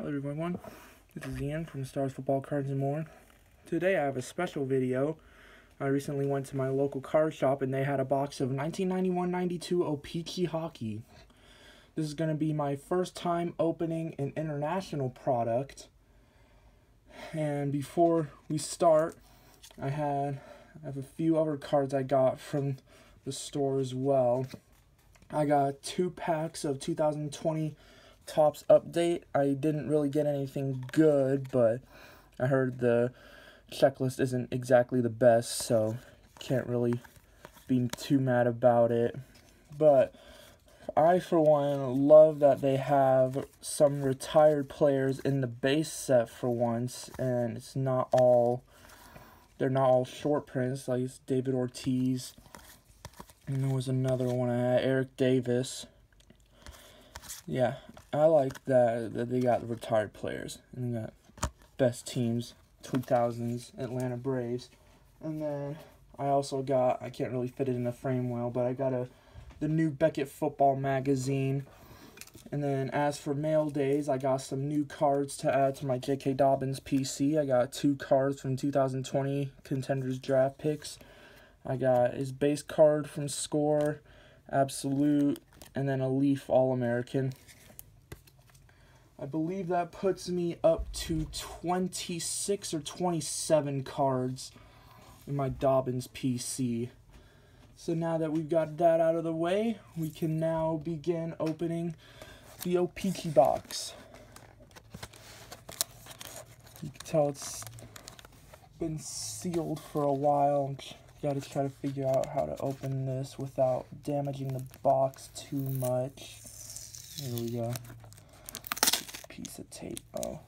Hello everyone, this is Ian from Starr's Football Cards and More. Today I have a special video. I recently went to my local card shop and they had a box of 1991-92 O-Pee-Chee Hockey. This is going to be my first time opening an international product. And before we start, I had I have a few other cards I got from the store as well. I got two packs of 2020 Topps update. I didn't really get anything good, but I heard the checklist isn't exactly the best, so can't really be too mad about it. But I, for one, love that they have some retired players in the base set for once, and it's not all, they're not all short prints, like David Ortiz, and there was another one I had, Eric Davis. Yeah, I like that that they got retired players and got best teams, 2000s Atlanta Braves, and then I also got I can't really fit it in a frame well, but I got a the new Beckett Football magazine. And then as for mail days, I got some new cards to add to my J.K. Dobbins PC. I got two cards from 2020 Contenders draft picks. I got his base card from Score, Absolute, and then a Leaf All American. I believe that puts me up to 26 or 27 cards in my Dobbins PC. So now that we've got that out of the way, we can now begin opening the O-Pee-Chee box. You can tell it's been sealed for a while. Gotta try to figure out how to open this without damaging the box too much. Here we go piece of tape. Oh.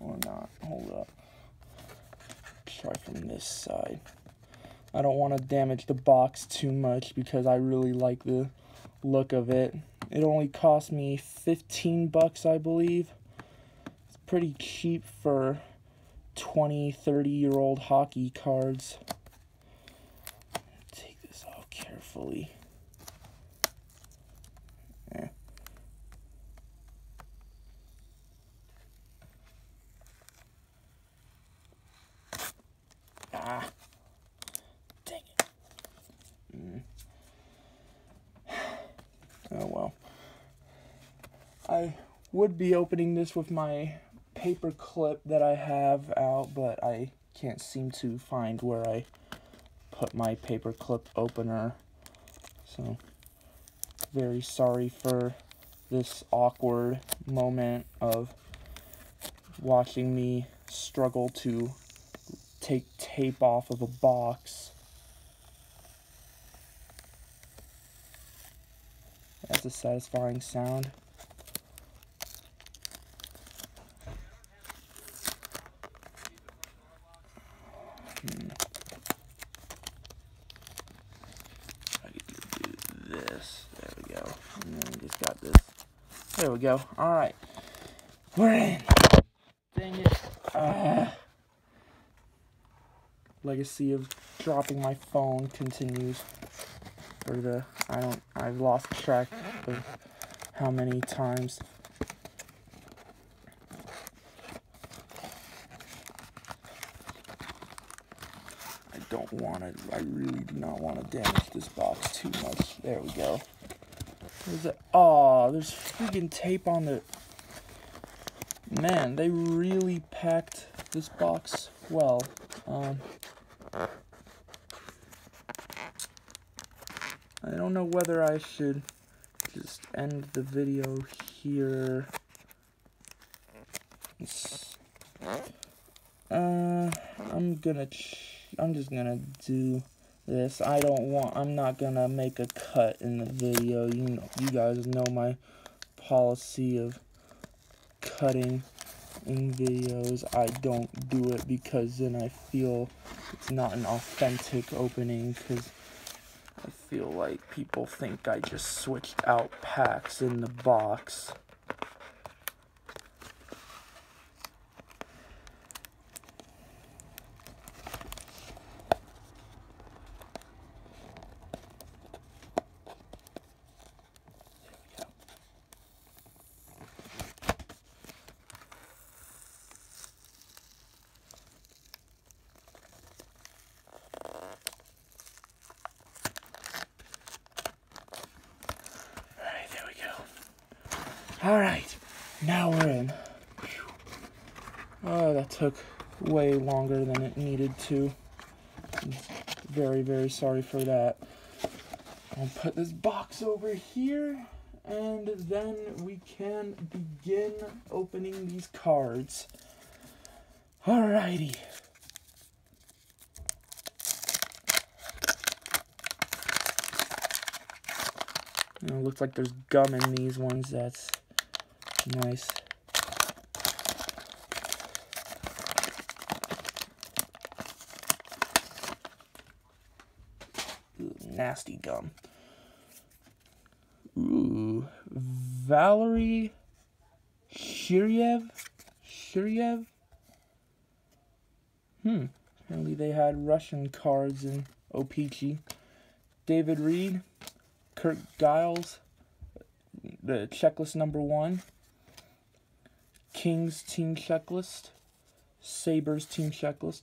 Or not. Hold up. Try from this side. I don't want to damage the box too much because I really like the look of it. It only cost me 15 bucks, I believe. It's pretty cheap for 20, 30 year old hockey cards. Take this off carefully. Ah. Dang it. Mm. Oh well. I would be opening this with my paper clip that I have out, but I can't seem to find where I put my paper clip opener. So, very sorry for this awkward moment of watching me struggle to take tape off of a box. That's a satisfying sound. Hmm. I can do this. There we go. And then we just got this. There we go. Alright. We're in. Dang it. Uh, legacy of dropping my phone continues. For the I don't I've lost track of how many times. I don't want to. I really do not want to damage this box too much. There we go. There's a, oh, there's freaking tape on the. Man, they really packed this box well. Um, I don't know whether I should just end the video here. Uh, I'm gonna, I'm just gonna do this. I don't want, I'm not gonna make a cut in the video. You know, you guys know my policy of cutting in videos. I don't do it because then I feel it's not an authentic opening because I feel like people think I just switched out packs in the box. Alright, now we're in. Oh, that took way longer than it to. Very, very sorry for that. I'll put this box over here, and then we can begin opening these cards. Alrighty. You know, looks like there's gum in these ones. That's nice. Ooh, nasty gum. Ooh, Valery Shiryev? Shiryev? Hmm. Apparently they had Russian cards in O-Pee-Chee. David Reid. Kirk Giles, the checklist number one, Kings team checklist, Sabres team checklist,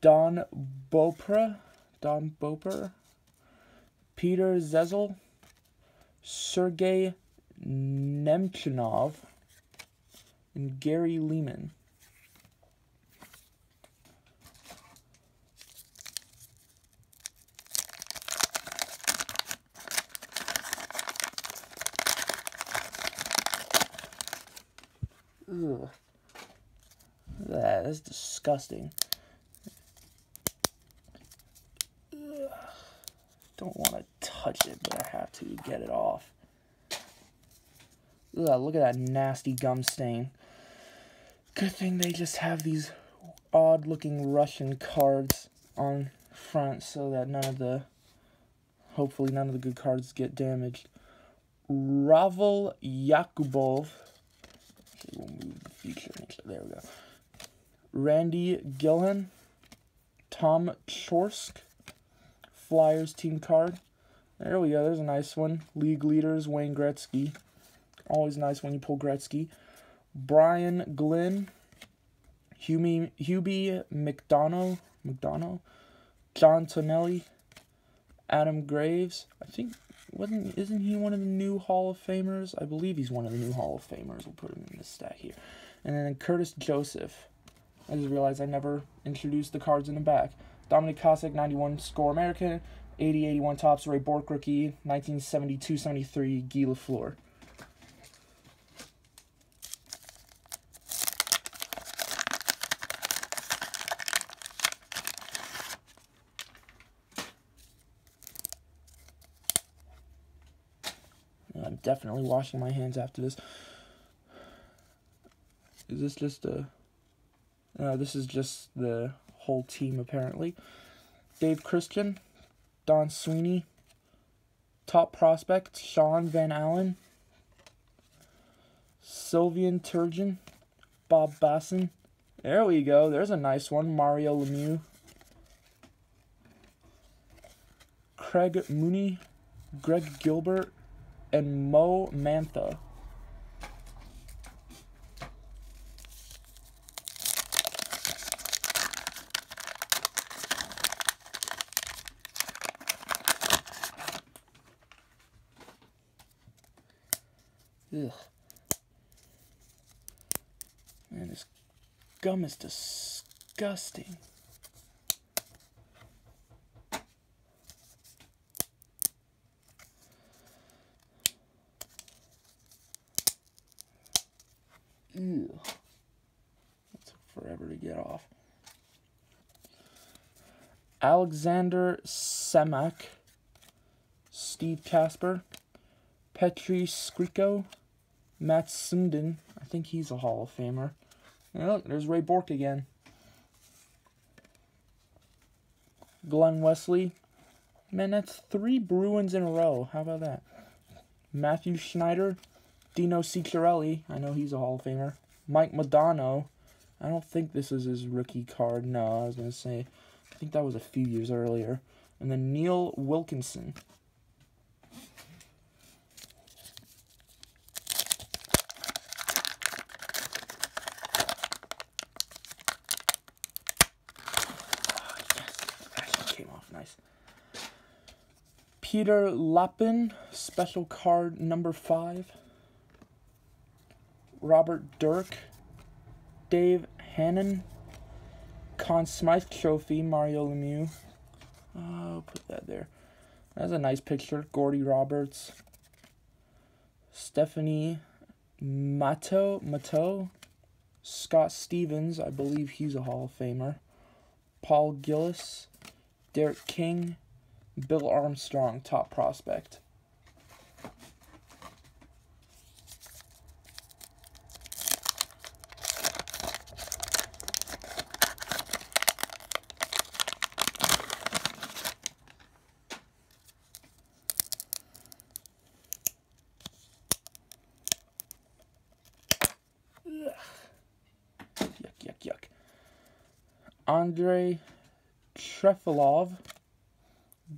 Don Bopra, Don Boper, Peter Zezel, Sergey Nemchinov, and Gary Leeman. Ugh. That is disgusting. Ugh. Don't want to touch it, but I have to get it off. Ugh, look at that nasty gum stain. Good thing they just have these odd looking Russian cards on front so that none of the hopefully none of the good cards get damaged. Ravil Yakubov we'll move the. There we go. Randy Gilhen. Tom Chorske, Flyers team card. There we go. There's a nice one. League leaders, Wayne Gretzky. Always nice when you pull Gretzky. Brian Glynn, Hubie, Hubie McDonough, McDonough, John Tonelli, Adam Graves. I think wasn't isn't he one of the new Hall of Famers? I believe he's one of the new Hall of Famers. We'll put him in this stack here. And then Curtis Joseph. I just realized I never introduced the cards in the back. Dominik Hasek, 91 score American, 80 81 Topps, Ray Bourque rookie, 1972 73 Guy Lafleur. I'm definitely washing my hands after this. Is this just a... This is just the whole team, apparently. Dave Christian, Don Sweeney, top prospect, Sean Van Allen, Sylvain Turgeon, Bob Bassen. There we go. There's a nice one. Mario Lemieux. Craig Muni, Greg Gilbert, and Moe Mantha. Ugh. Man, this gum is disgusting. Ew. That took forever to get off. Alexander Semak, Steve Kasper, Petri Skriko, Matt Sundin. I think he's a Hall of Famer. And look, there's Ray Bourque again. Glen Wesley. Man, that's three Bruins in a row. How about that? Matthew Schneider, Dino Ciccarelli. I know he's a Hall of Famer. Mike Modano. I don't think this is his rookie card. No, I was going to say. I think that was a few years earlier. And then Neil Wilkinson. Peter Lappin, special card number five. Robert Dirk, Dave Hannan, Conn Smythe Trophy, Mario Lemieux. Oh, put that there. That's a nice picture. Gordie Roberts, Stephanie Matteau, Matteau, Scott Stevens, I believe he's a Hall of Famer, Paul Gillis, Derek King, Bill Armstrong, top prospect. Yuck, yuck, yuck. Andre Trefilov,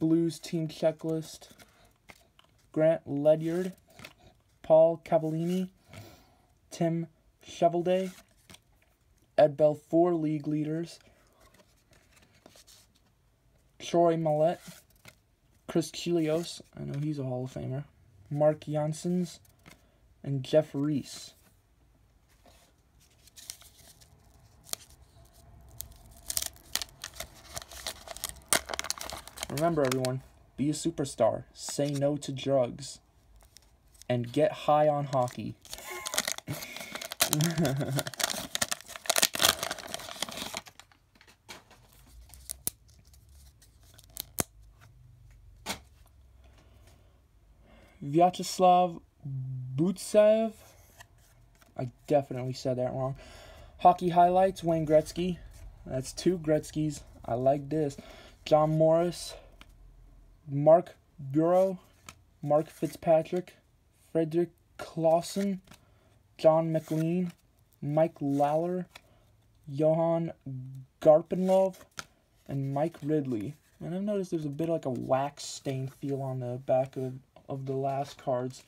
Blues team checklist. Grant Ledyard, Paul Cavallini, Tim Cheveldae, Ed Belfour, league leaders. Troy Mallette, Chris Chelios, I know he's a Hall of Famer. Mark Janssens, and Jeff Reese. Remember, everyone, be a superstar, say no to drugs, and get high on hockey. Vyacheslav Butsev. I definitely said that wrong. Hockey highlights Wayne Gretzky. That's two Gretzky's. I like this. John Morris, Mark Bureau, Mark Fitzpatrick, Frederick Clausen, John McLean, Mike Lalor, Johan Garpenlov, and Mike Ridley. And I've noticed there's a bit like a wax stain feel on the back of, of the last cards.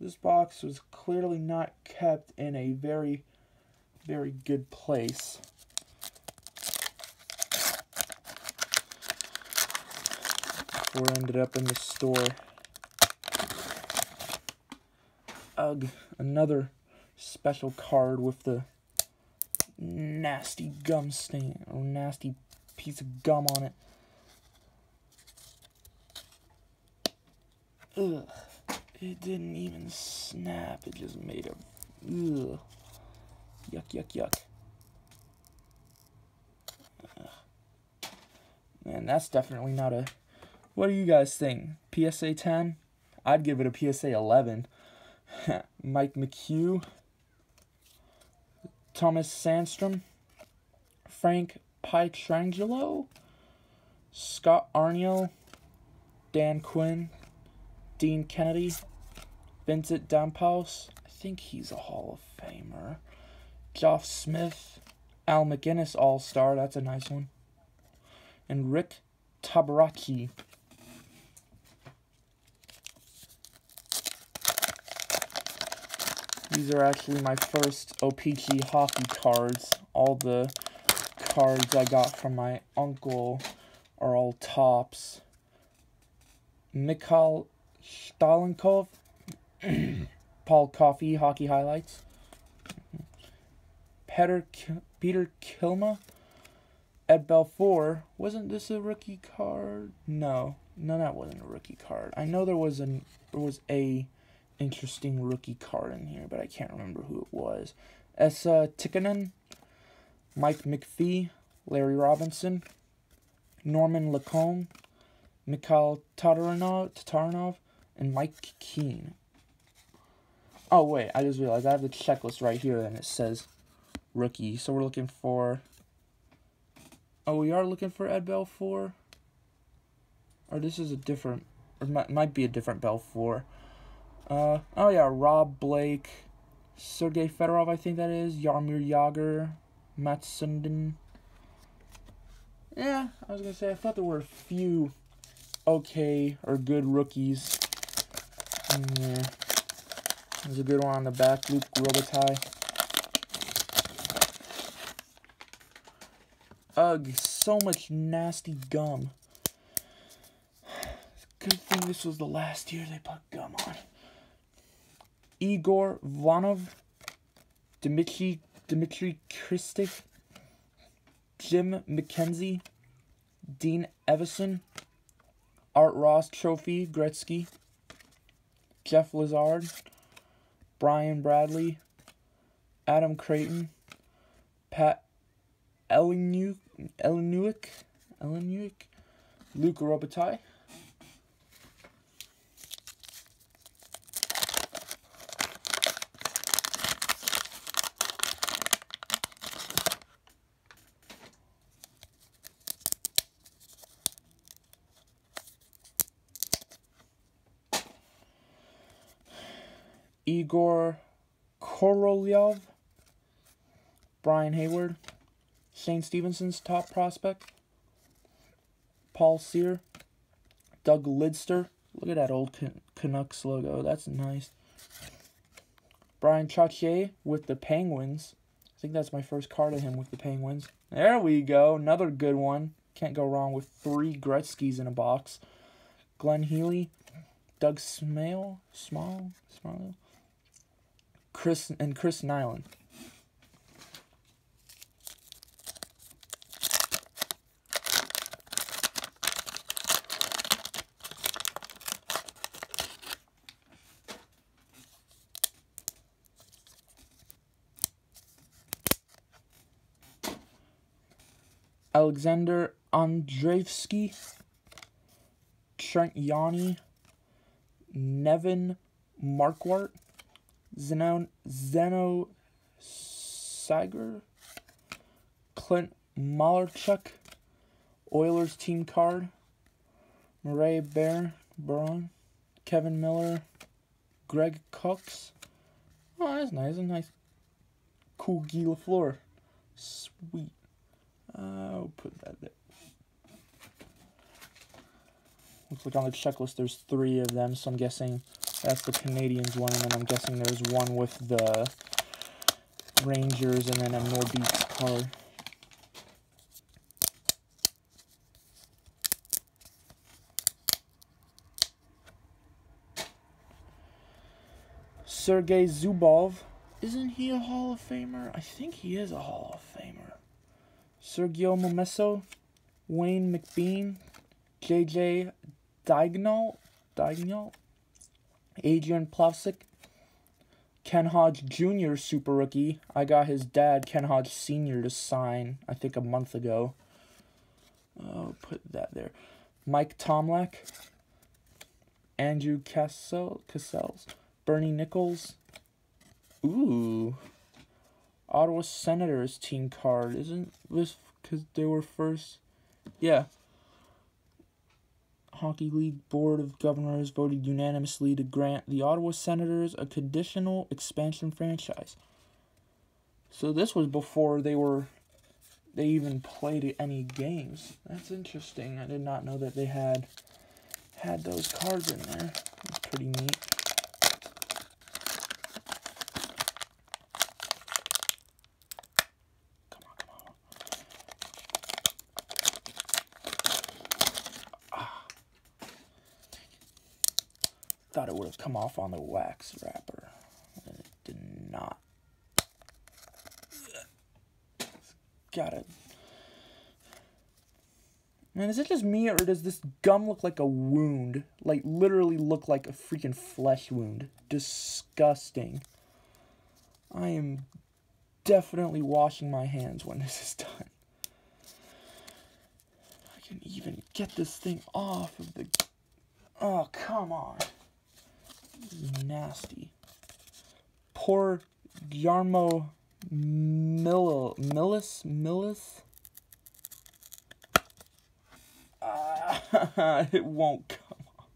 This box was clearly not kept in a very, very good place. Before ended up in the store. Ugh, another special card with the nasty gum stain or nasty piece of gum on it. Ugh. It didn't even snap. It just made a ugh. Yuck, yuck, yuck. Man, that's definitely not a. What do you guys think? PSA 10? I'd give it a PSA 11. Mike McHugh. Thomas Sandstrom. Frank Pietrangelo. Scott Arniel. Dan Quinn. Dean Kennedy, Vincent Damphousse, I think he's a Hall of Famer. Geoff Smith, Al MacInnis All Star, that's a nice one. And Rick Tabaracci. These are actually my first OPC hockey cards. All the cards I got from my uncle are all Topps. Mikhail Stalinkov, Paul Coffey, Hockey Highlights. Peter, Peter Kilma, Ed Belfour. Wasn't this a rookie card? No, no, that wasn't a rookie card. I know there was an there was a interesting rookie card in here, but I can't remember who it was. Esa uh, Tikkanen, Mike McPhee, Larry Robinson, Norman Lacombe, Mikhail Tatarinov, and Mike Keane. Oh, wait, I just realized I have the checklist right here and it says rookie. So we're looking for. Oh, we are looking for Ed Belfour? Or this is a different. Or might, might be a different Belfour. Uh, oh, yeah, Rob Blake, Sergey Fedorov, I think that is, Jaromir Jagr, Matt Sundin. Yeah, I was to say, I thought there were a few okay or good rookies. There's a good one on the back, Luc Robitaille. Ugh, so much nasty gum. Good thing this was the last year they put gum on. Igor Vanov, Dimitri Dimitri Kristich, Jim McKenzie, Dean Evason, Art Ross Trophy Gretzky, Jeff Lazard, Brian Bradley, Adam Creighton, Pat Elynuik, Elynuik, Elynuik, Luc Robitaille. Igor Korolyov, Brian Hayward, Shayne Stevenson's top prospect, Paul Cyr, Doug Lidster. Look at that old Can- Canucks logo. That's nice. Bryan Trottier with the Penguins. I think that's my first card of him with the Penguins. There we go. Another good one. Can't go wrong with three Gretzky's in a box. Glenn Healy, Doug Smail, Small, Small, Chris and Chris Nyland. Alexander Andreevsky, Trent Yawney, Nevin Markwart, Zeno, Zeno Siger, Clint Malarchuk, Oilers team card, Murray Bear, Baron, Kevin Miller, Greg Cox. Oh, that's nice. A nice, cool Guy Lafleur. Sweet. Uh, I'll put that there. Looks like on the checklist there's three of them, so I'm guessing that's the Canadiens one, and then I'm guessing there's one with the Rangers and then a Nordiques card. Sergei Zubov. Isn't he a Hall of Famer? I think he is a Hall of Famer. Sergio Momesso, Wayne McBean, JJ Diagonal, Diagonal, Adrian Plavsic, Ken Hodge Jr. Super Rookie. I got his dad, Ken Hodge Sr. to sign, I think a month ago. Oh, put that there. Mike Tomlak, Andrew Cassell, Cassels, Bernie Nicholls. Ooh. Ottawa Senators team card. Isn't this because they were first? Yeah. Hockey League Board of Governors voted unanimously to grant the Ottawa Senators a conditional expansion franchise. So this was before they were they even played any games. That's interesting. I did not know that they had had those cards in there. That's pretty neat. Come on, come on. Ah. Thought it would have come off on the wax wrapper. And it did not. Got it. Man, is it just me or does this gum look like a wound? Like literally look like a freaking flesh wound. Disgusting. I am definitely washing my hands when this is done. I can even get this thing off of the. Oh, come on. Nasty. Poor Yarmo Mill Millis Millis. Ah, it won't come off.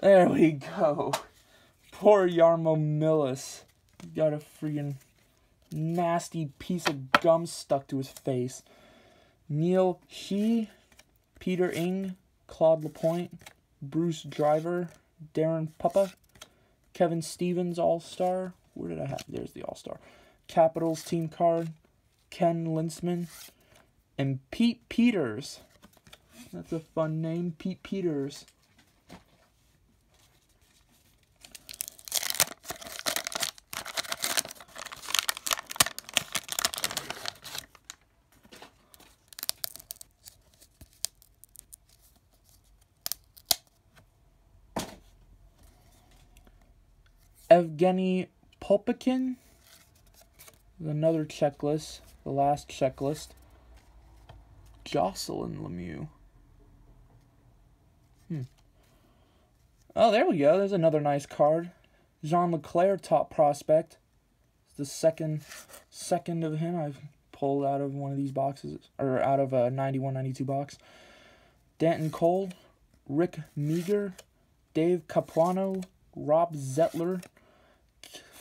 There we go. Poor Yarmo Millis. Got a freaking nasty piece of gum stuck to his face. Neil She, Peter Ing, Claude Lapointe, Bruce Driver, Darren Puppa, Kevin Stevens All Star. Where did I have? There's the All Star. Capitals team card, Ken Linseman, and Pete Peeters. That's a fun name, Pete Peeters. Evgeny Popykin. Another checklist. The last checklist. Jocelyn Lemieux. Hmm. Oh, there we go. There's another nice card. Jean Leclerc, top prospect. It's the second second of him I've pulled out of one of these boxes, or out of a 91-92 box. Danton Cole, Rick Meagher, Dave Capuano, Rob Zettler,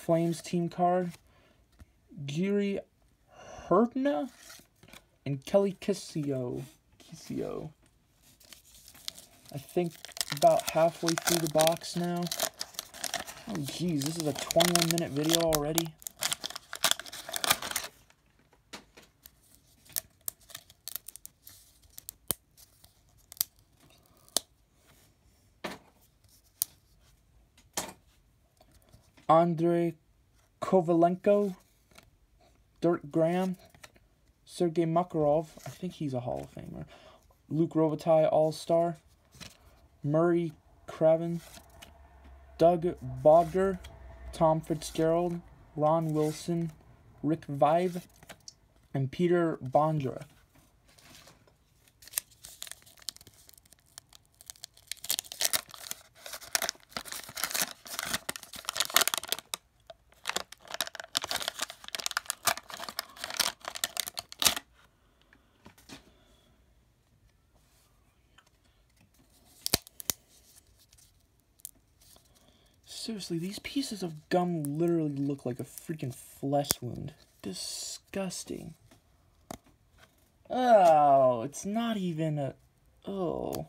Flames team card, Jiri Herbna, and Kelly Kisio. Kisio. I think about halfway through the box now. Oh, geez, this is a 21 minute video already. Andrei Kovalenko, Dirk Graham, Sergei Makarov, I think he's a Hall of Famer, Luc Robitaille All Star, Murray Craven, Doug Bodger, Tom Fitzgerald, Ron Wilson, Rick Vaive, and Peter Bondra. Seriously, these pieces of gum literally look like a freaking flesh wound. Disgusting. Oh, it's not even a... Oh.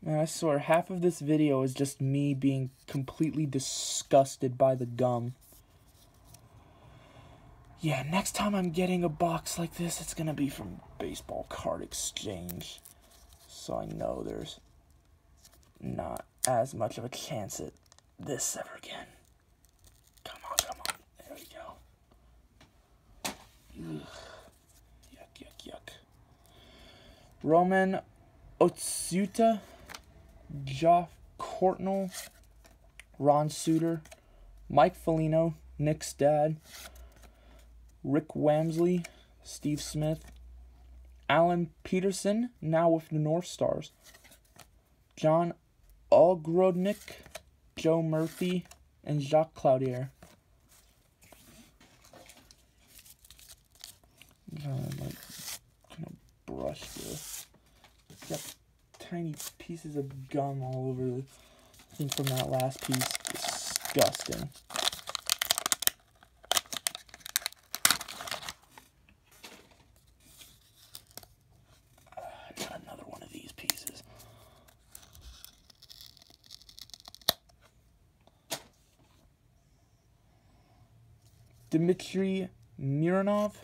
Man, I swear, half of this video is just me being completely disgusted by the gum. Yeah, next time I'm getting a box like this, it's gonna be from Baseball Card Exchange. So I know there's not as much of a chance at this ever again. Come on, come on. There we go. Ugh. Yuck, yuck, yuck. Roman Otsuta, Geoff Courtnall, Ron Sutter, Mike Foligno, Nick's dad, Rick Wamsley, Steve Smith, Alan Peterson, now with the North Stars, John Ogrodnik, Joe Murphy, and Jacques Cloutier. I'm like, kind of brush this. Got tiny pieces of gum all over. The, I think from that last piece, disgusting. Dmitry Mironov,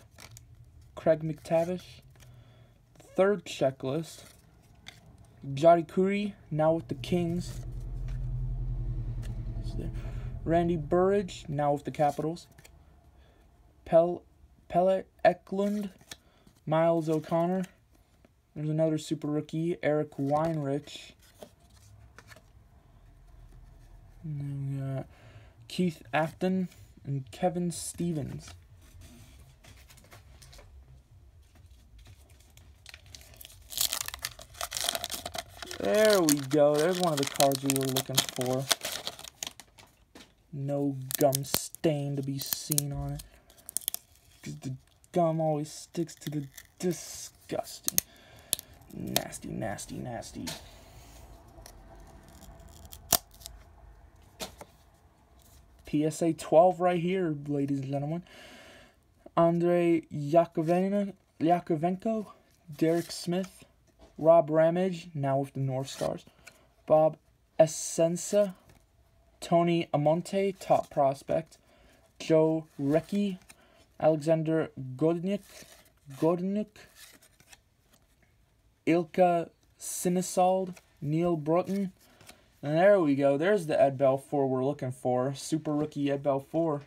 Craig MacTavish. Third checklist, Jari Kurri, now with the Kings. Randy Burridge, now with the Capitals. Pel Pelle Eklund, Myles O'Connor. There's another super rookie, Eric Weinrich. And then we got Keith Afton, and Kevin Stevens. There we go. There's one of the cards we were looking for. No gum stain to be seen on it. Because the gum always sticks to the disgusting. Nasty, nasty, nasty. PSA 12 right here, ladies and gentlemen. Andre Yakovenko, Derek Smith, Rob Ramage, now with the North Stars, Bob Essensa, Tony Amonte, top prospect, Joe Recchi, Alexander Godnik, Godnik, Ilka Sinisald, Neal Broten, and there we go. There's the Ed Belfour we're looking for. Super rookie Ed Belfour.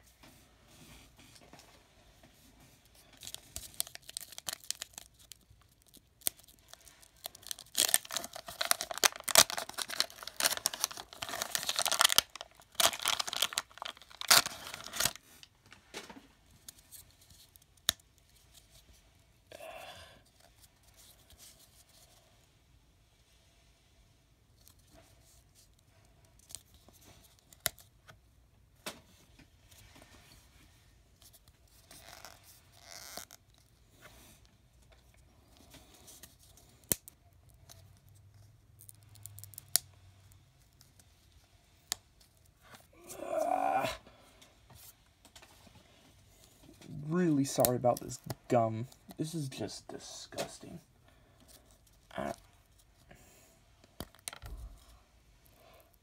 Really sorry about this gum. This is just disgusting. Uh,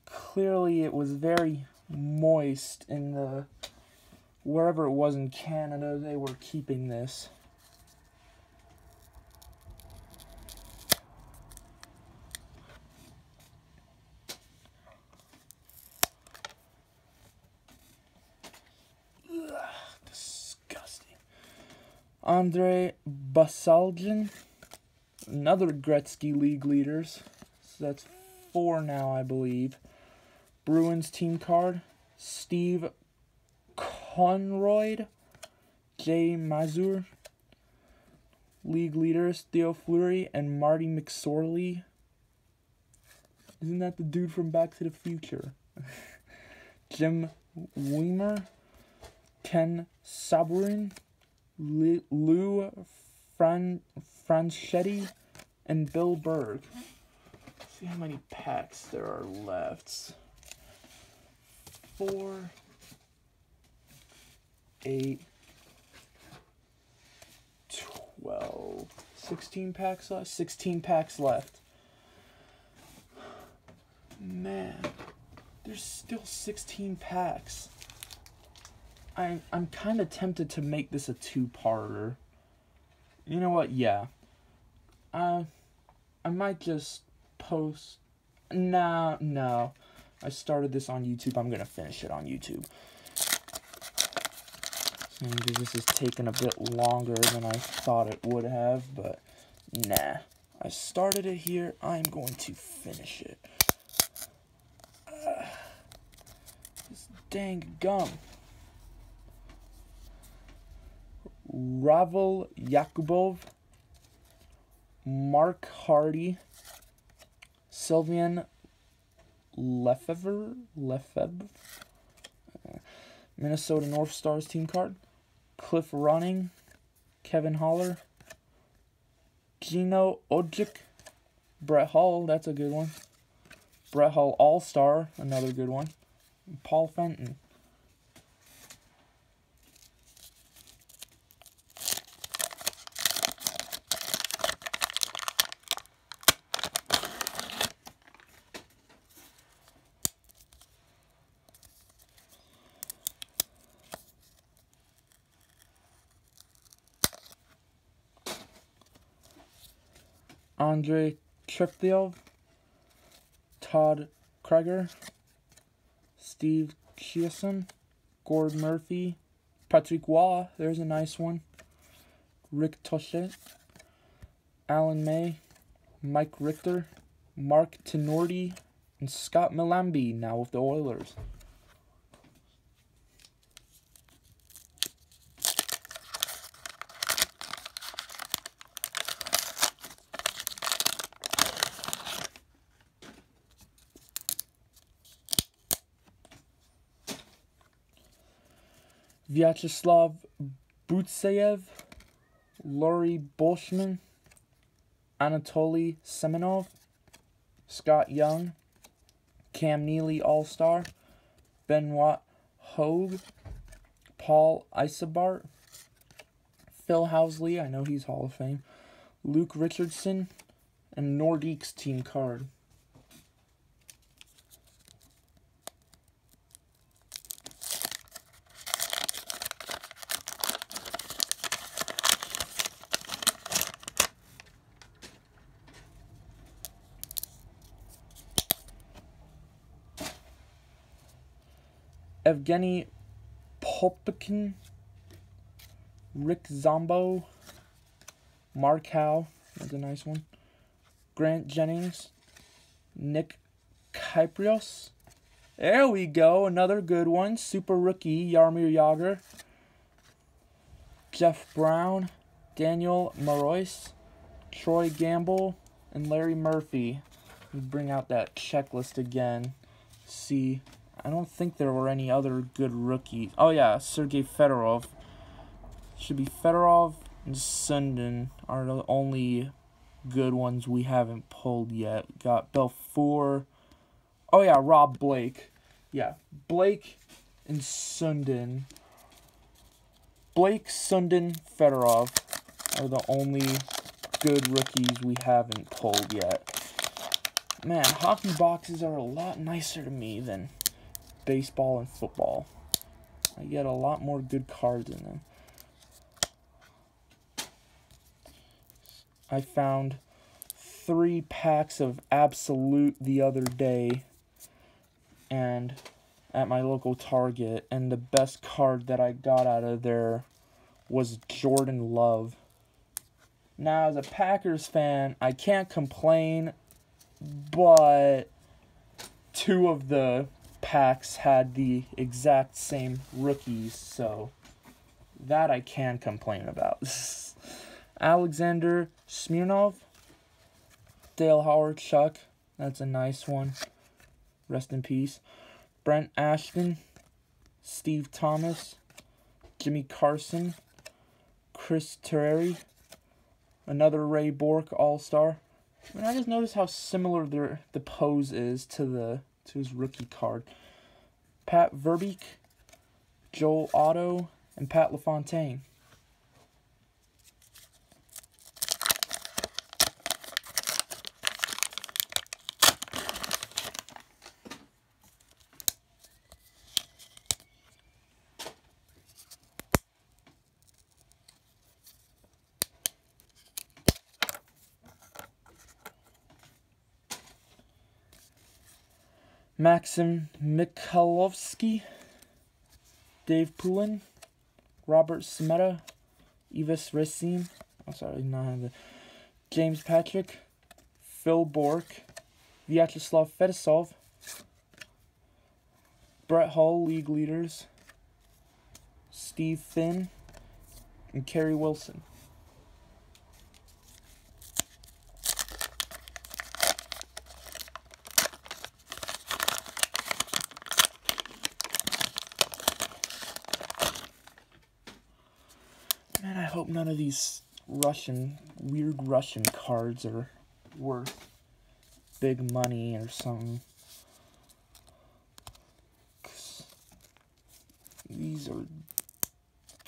clearly, it was very moist in the wherever it was in Canada. They were keeping this. Andre Basalgin, another Gretzky League leaders. So that's four now, I believe. Bruins team card, Steve Konroyd, Jay Mazur, league leaders, Theo Fleury, and Marty McSorley. Isn't that the dude from Back to the Future? Jim Wiemer, Ken Sabourin, Lou Fran Franchetti, and Bill Berg. Let's see how many packs there are left. Four, eight, twelve, sixteen packs left. Sixteen packs left. Man, there's still sixteen packs. I I'm kind of tempted to make this a two-parter. You know what? Yeah. Uh, I might just post. Nah, no. I started this on YouTube. I'm gonna finish it on YouTube. Maybe this is taking a bit longer than I thought it would have, but nah. I started it here. I'm going to finish it. Uh, this dang gum. Ravil Yakubov, Mark Hardy, Sylvain Lefebvre, Lefebvre, Minnesota North Stars team card, Cliff Ronning, Kevin Holler, Gino Odjick, Brett Hull, that's a good one. Brett Hull All Star, another good one. Paul Fenton. Andre Treptyev, Todd Krager, Steve Chiasson, Gord Murphy, Patrick Waugh, there's a nice one, Rick Tocchet, Alan May, Mike Richter, Mark Tinordi, and Scott Mellanby, now with the Oilers. Vyacheslav Butseyev, Laurie Boschman, Anatoly Semenov, Scott Young, Cam Neely All Star, Benoit Hogue, Paul Ysebaert, Phil Housley, I know he's Hall of Fame, Luke Richardson, and Nordique's team card. Evgeny Popkin, Rick Zombo, Mark Howe, that's a nice one, Grant Jennings, Nick Kyprios. There we go, another good one. Super rookie, Jaromir Jagr, Jeff Brown, Daniel Marois, Troy Gamble, and Larry Murphy. We bring out that checklist again. See I don't think there were any other good rookies. Oh yeah, Sergei Fedorov. Should be Fedorov and Sundin are the only good ones we haven't pulled yet. Got Belfour. Oh yeah, Rob Blake. Yeah, Blake and Sundin. Blake Sundin Fedorov are the only good rookies we haven't pulled yet. Man, hockey boxes are a lot nicer to me than baseball and football. I get a lot more good cards in them. I found three packs of Absolute the other day and at my local Target and the best card that I got out of there was Jordan Love. Now as a Packers fan, I can't complain, but two of the packs had the exact same rookies, so that I can complain about. Alexander Smirnov, Dale Hawerchuk, that's a nice one. Rest in peace. Brent Ashton, Steve Thomas, Jimmy Carson, Chris Terreri, another Ray Bourque All Star. And I just noticed how similar their the pose is to the to his rookie card. Pat Verbeek, Joel Otto, and Pat LaFontaine. Maxim Mikhailovsky, Dave Poulin, Robert Smeta, Yves Racine, I'm sorry, not the James Patrick, Phil Bourque, Vyacheslav Fedosov, Brett Hull, league leaders, Steve Finn, and Carey Wilson. Man, I hope none of these Russian, weird Russian cards are worth big money or something. These are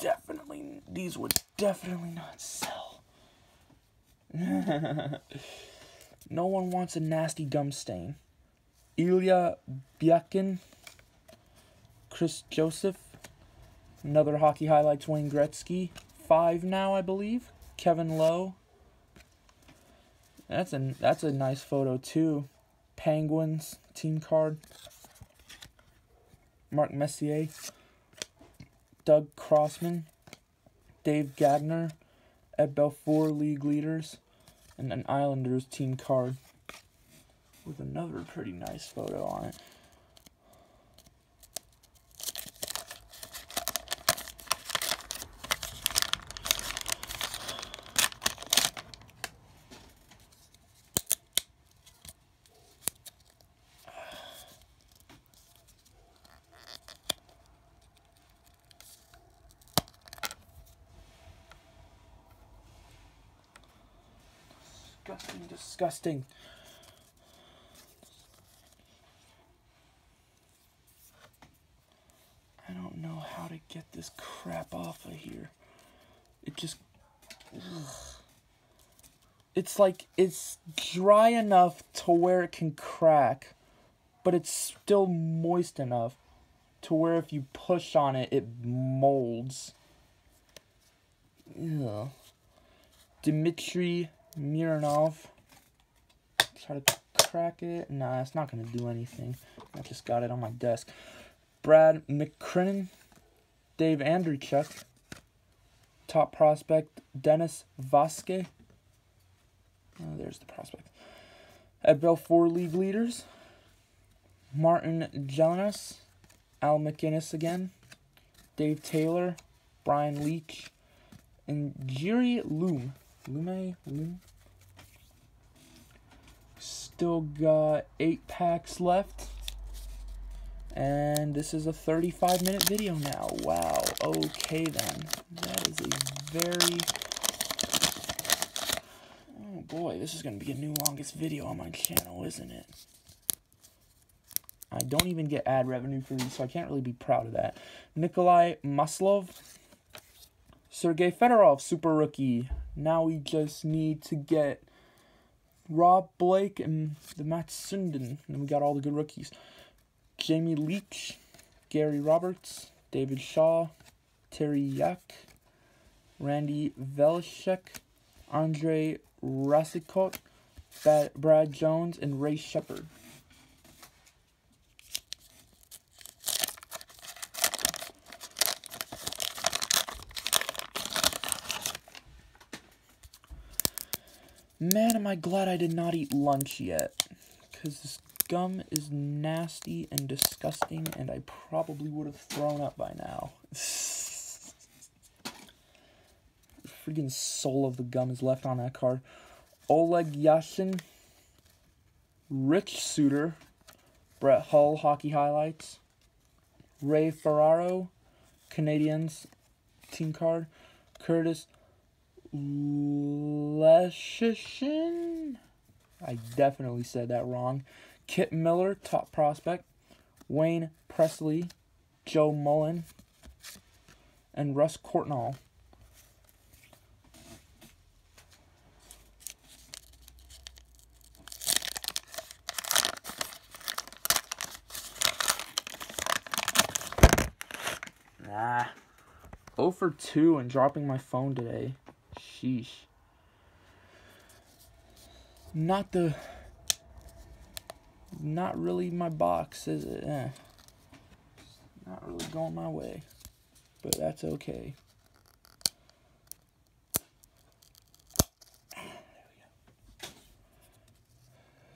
definitely, these would definitely not sell. no one wants a nasty gum stain. Ilya Byakin, Chris Joseph, another hockey highlights Wayne Gretzky, five now, I believe. Kevin Lowe. That's a that's a nice photo too. Penguins team card. Mark Messier. Doug Crossman. Dave Gagner. Ed Belfour league leaders. And an Islanders team card. With another pretty nice photo on it. Disgusting. I don't know how to get this crap off of here. It just. Ugh. It's like it's dry enough to where it can crack, but it's still moist enough to where if you push on it, it molds. Ugh. Dmitry Mironov. Try to crack it. Nah, it's not going to do anything. I just got it on my desk. Brad McCrimmon. Dave Andreychuk. Top prospect, Dennis Vasquez. Oh, there's the prospect. Ed Belfour League leaders. Martin Jonas. Al MacInnis again. Dave Taylor. Brian Leetch, And Jiri Loom. Lume? Lume? Still got eight packs left. And this is a 35 minute video now. Wow. Okay then. That is a very... Oh boy, this is going to be a new longest video on my channel, isn't it? I don't even get ad revenue for these, so I can't really be proud of that. Nikolai Maslov. Sergey Fedorov, super rookie. Now we just need to get Rob Blake and the Matt Sundin. And we got all the good rookies. Jamie Leach, Gary Roberts, David Shaw, Terry Yake, Randy Velischek, Andre Racicot, Brad Jones, and Ray Sheppard. Man, am I glad I did not eat lunch yet. Because this gum is nasty and disgusting, and I probably would have thrown up by now. the Freaking soul of the gum is left on that card. Oleg Yashin, Rich Sutter, Brett Hull, Hockey Highlights, Ray Ferraro, Canadiens team card, Curtis Leschyshyn. I definitely said that wrong. Kip Miller, top prospect. Wayne Presley, Joe Mullen, and Russ Courtnall. Nah. 0 for 2 and dropping my phone today. Sheesh. Not the... Not really my box, is it? Eh. Not really going my way. But that's okay.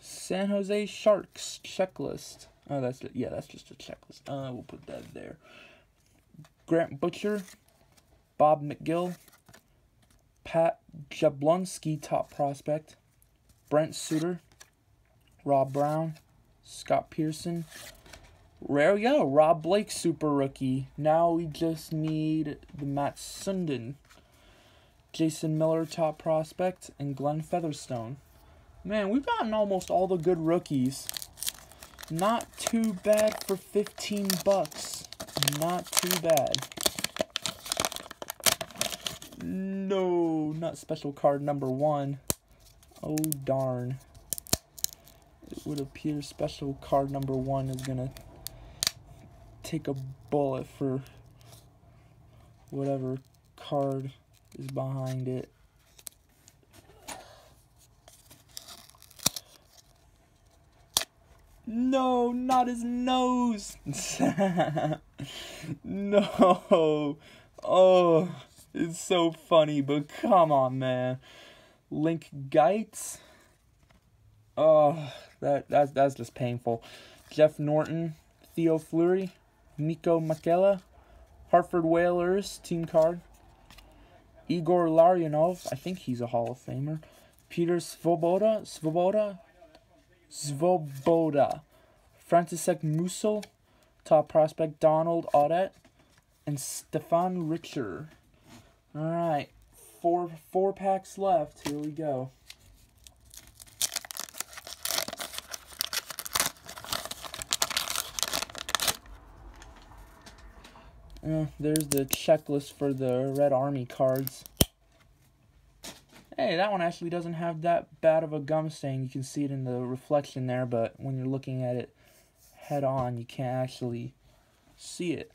San Jose Sharks checklist. Oh, that's yeah, that's just a checklist. Uh, we'll put that there. Garth Butcher, Bob McGill, Pat Jablonski, top prospect. Brent Sutter. Rob Brown. Scott Pearson. Rare yeah, Rob Blake, super rookie. Now we just need the Matt Sundin. Jason Miller, top prospect. And Glenn Featherstone. Man, we've gotten almost all the good rookies. Not too bad for 15 bucks. Not too bad. No, not special card number one. Oh, darn. It would appear special card number one is going to take a bullet for whatever card is behind it. No, not his nose. no. Oh. It's so funny, but come on, man. Link Gaetz. Oh, that that's that's just painful. Jeff Norton, Theo Fleury, Mikko Makela, Hartford Whalers team card. Igor Larionov, I think he's a Hall of Famer. Peter Svoboda, Svoboda, Svoboda. Frantisek Musil, top prospect Donald Audette, and Stefan Richer. All right, four four packs left. Here we go. Uh, there's the checklist for the Red Army cards. Hey, that one actually doesn't have that bad of a gum stain. You can see it in the reflection there, but when you're looking at it head on, you can't actually see it.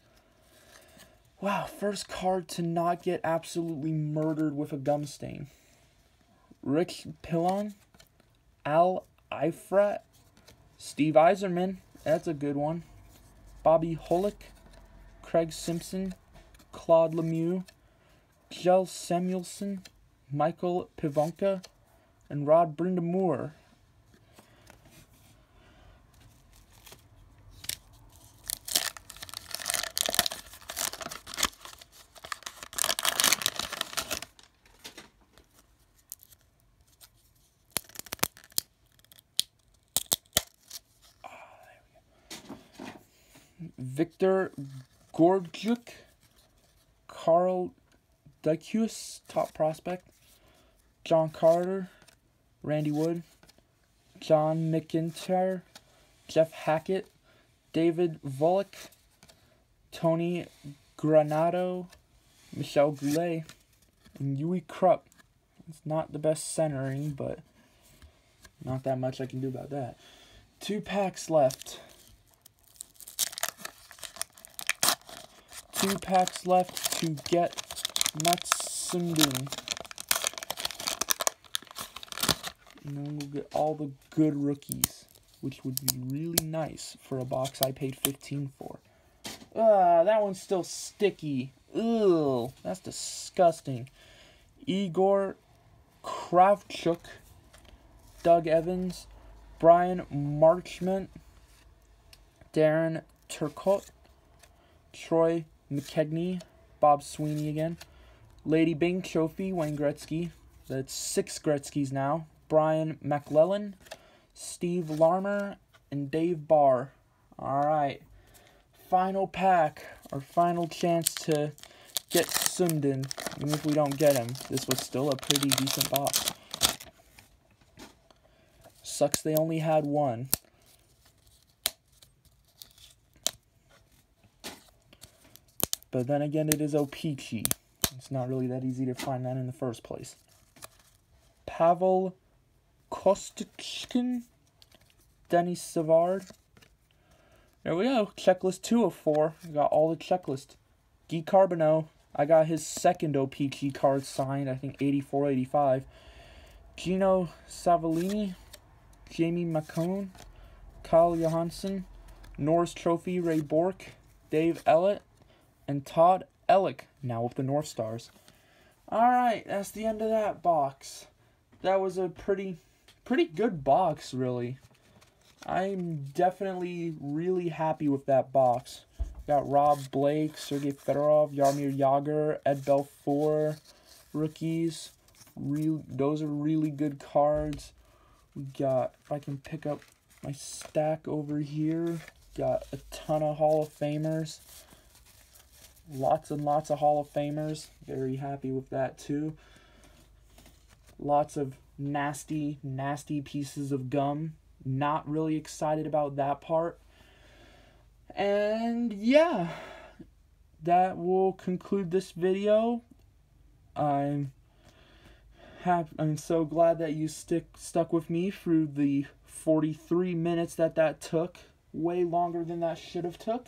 Wow, first card to not get absolutely murdered with a gum stain. Rick Pillon, Al Iafrate, Steve Yzerman, that's a good one. Bobby Holik, Craig Simpson, Claude Lemieux, Kjell Samuelsson, Michal Pivonka, and Rod Brind'Amour. Victor Gorjuk, Karl Dykhuis, top prospect, John Carter, Randy Wood, John McIntyre, Jeff Hackett, David Volek, Tony Granato, Michel Goulet, and Uwe Krupp. It's not the best centering, but not that much I can do about that. Two packs left. Two packs left to get Mats Sundin. And then we'll get all the good rookies, which would be really nice for a box I paid 15 for. Ah, that one's still sticky. Ugh, that's disgusting. Igor Kravchuk, Doug Evans, Brian Marchment, Darren Turcotte, Troy McKegney, Bob Sweeney again, Lady Byng Trophy, Wayne Gretzky. That's six Gretzky's now. Brian McLellan, Steve Larmer, and Dave Barr. All right. Final pack, our final chance to get Sundin. Even if we don't get him, this was still a pretty decent box. Sucks they only had one. But then again, it is O-Pee-Chee. It's not really that easy to find that in the first place. Pavel Kostichkin, Denis Savard. There we go. Checklist 2 of 4. got all the checklist. Guy Carbonneau. I got his second O-Pee-Chee card signed, I think 84 85. Gino Cavallini. Jamie Macoun. Calle Johansson. Norris Trophy, Ray Bourque, Dave Ellett. And Todd Elik, now with the North Stars. Alright, that's the end of that box. That was a pretty pretty good box, really. I'm definitely really happy with that box. Got Rob Blake, Sergei Fedorov, Jaromir Jagr, Ed Belfour, rookies. Real, those are really good cards. We got, if I can pick up my stack over here, got a ton of Hall of Famers. Lots and lots of Hall of Famers. Very happy with that too. Lots of nasty, nasty pieces of gum. Not really excited about that part. And yeah, that will conclude this video. I'm happy, I'm so glad that you stick stuck with me through the 43 minutes that that took. Way longer than that should have took.